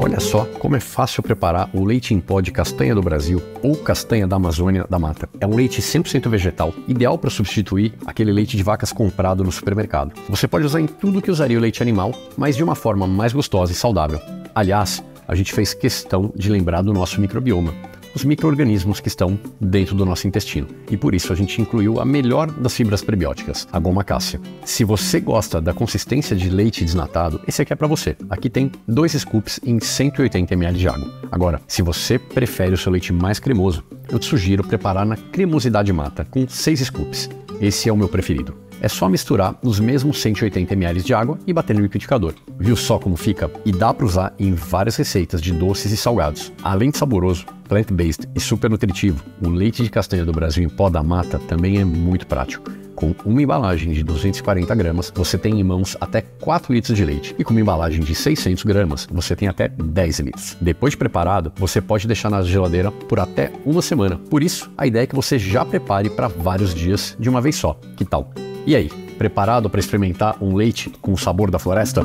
Olha só como é fácil preparar o leite em pó de castanha do Brasil ou castanha da Amazônia da mata. É um leite 100% vegetal, ideal para substituir aquele leite de vacas comprado no supermercado. Você pode usar em tudo que usaria o leite animal, mas de uma forma mais gostosa e saudável. Aliás, a gente fez questão de lembrar do nosso microbioma os micro-organismos que estão dentro do nosso intestino. E por isso a gente incluiu a melhor das fibras prebióticas, a goma cássia. Se você gosta da consistência de leite desnatado, esse aqui é para você. Aqui tem dois scoops em 180 ml de água. Agora, se você prefere o seu leite mais cremoso, eu te sugiro preparar na cremosidade mata, com 6 scoops. Esse é o meu preferido. É só misturar nos mesmos 180 ml de água e bater no liquidificador. Viu só como fica? E dá para usar em várias receitas de doces e salgados. Além de saboroso, plant-based e super nutritivo, o leite de castanha do Brasil em pó da mata também é muito prático. Com uma embalagem de 240 gramas, você tem em mãos até 4 litros de leite. E com uma embalagem de 600 gramas, você tem até 10 litros. Depois de preparado, você pode deixar na geladeira por até uma semana. Por isso, a ideia é que você já prepare para vários dias de uma vez só. Que tal? E aí, preparado para experimentar um leite com o sabor da floresta?